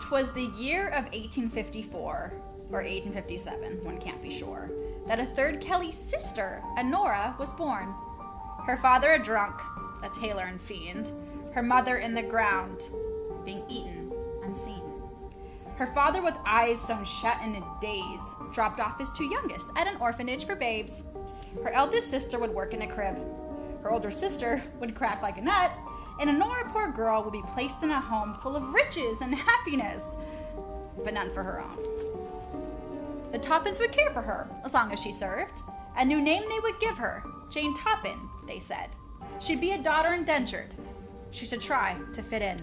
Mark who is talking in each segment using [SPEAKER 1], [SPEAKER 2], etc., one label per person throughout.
[SPEAKER 1] Twas the year of 1854, or 1857, one can't be sure, that a third Kelley sister, Honora, was born. Her father a drunk, a tailor and fiend, her mother in the ground, being eaten. Her father, with eyes sewn shut in a daze, dropped off his two youngest at an orphanage for babes. Her eldest sister would work in a crib. Her older sister would crack like a nut, and Honora, poor girl, would be placed in a home full of riches and happiness, but none for her own. The Toppans would care for her as long as she served. A new name they would give her, Jane Toppan, they said. She'd be a daughter indentured. She should try to fit in.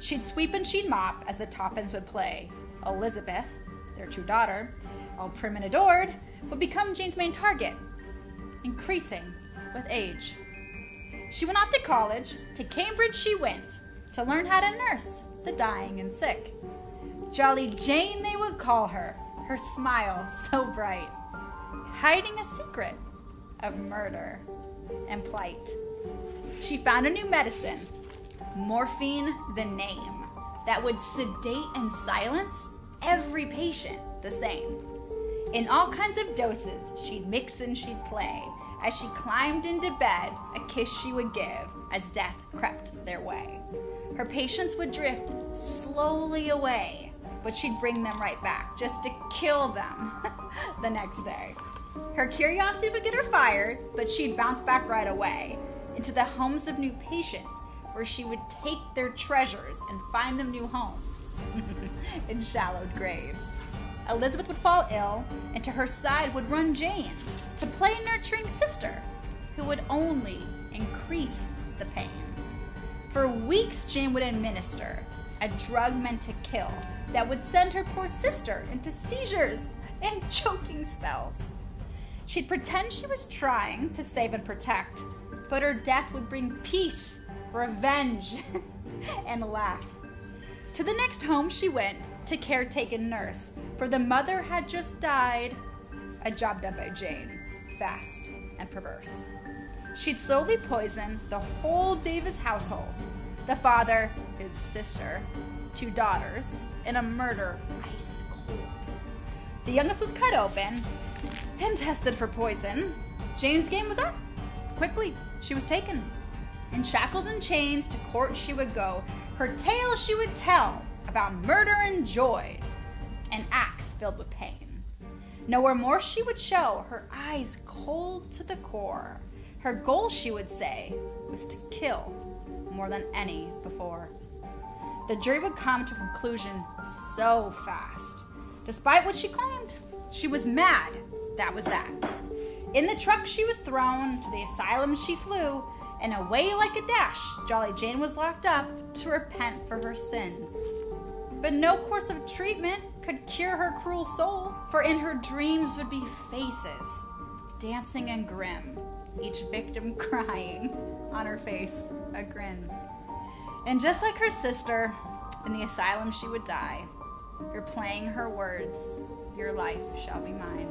[SPEAKER 1] She'd sweep and she'd mop as the Toppans would play. Elizabeth, their true daughter, all prim and adored, would become Jane's main target, increasing with age. She went off to college. To Cambridge she went to learn how to nurse the dying and sick. Jolly Jane, they would call her, her smile so bright, hiding a secret of murder and plight. She found a new medicine, morphine the name, that would sedate and silence every patient the same. In all kinds of doses, she'd mix and she'd play. As she climbed into bed, a kiss she would give as death crept their way. Her patients would drift slowly away, but she'd bring them right back just to kill them the next day. Her curiosity would get her fired, but she'd bounce back right away into the homes of new patients where she would take their treasures and find them new homes in shallowed graves. Elizabeth would fall ill, and to her side would run Jane to play nurturing sister, who would only increase the pain. For weeks, Jane would administer a drug meant to kill that would send her poor sister into seizures and choking spells. She'd pretend she was trying to save and protect, but her death would bring peace, revenge, and laugh. To the next home she went to caretake and nurse, for the mother had just died. A job done by Jane, fast and perverse. She'd slowly poison the whole Davis household the father, his sister, two daughters, in a murder ice cold. The youngest was cut open and tested for poison. Jane's game was up. Quickly, she was taken. In shackles and chains to court she would go. Her tale she would tell about murder and joy, and acts filled with pain. Nowhere more she would show her eyes cold to the core. Her goal, she would say, was to kill more than any before. The jury would come to a conclusion so fast. Despite what she claimed, she was mad. That was that. In the truck she was thrown, to the asylum she flew, and away like a dash, Jolly Jane was locked up to repent for her sins. But no course of treatment could cure her cruel soul, for in her dreams would be faces, dancing and grim, each victim crying, on her face a grin. And just like her sister, in the asylum she would die. You're playing her words, your life shall be mine.